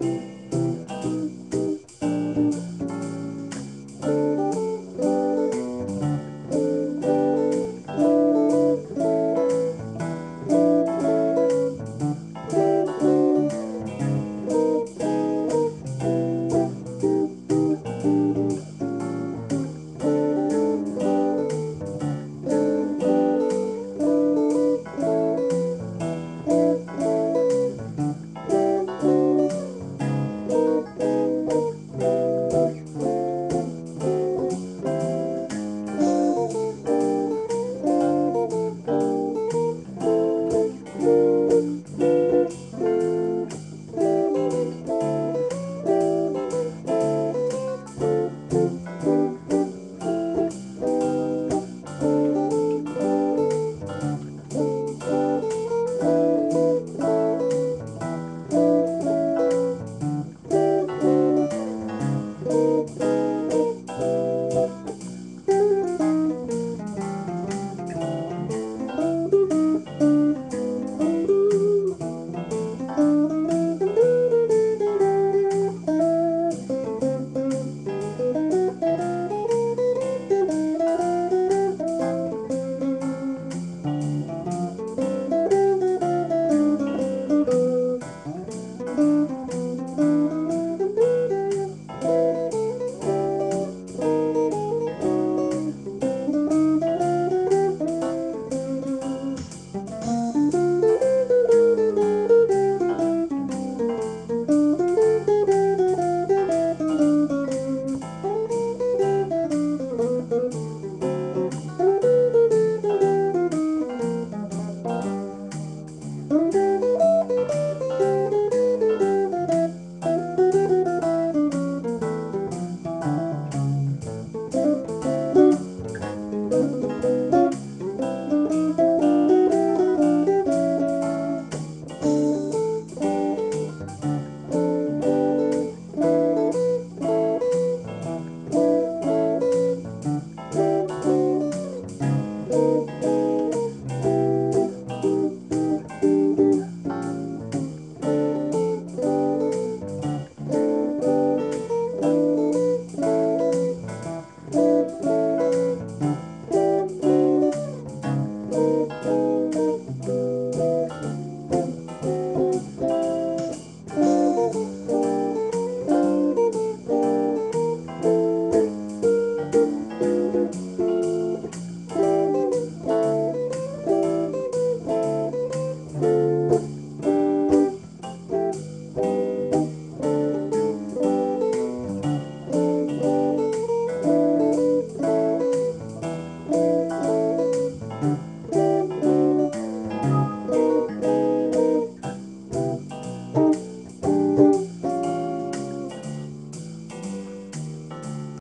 Música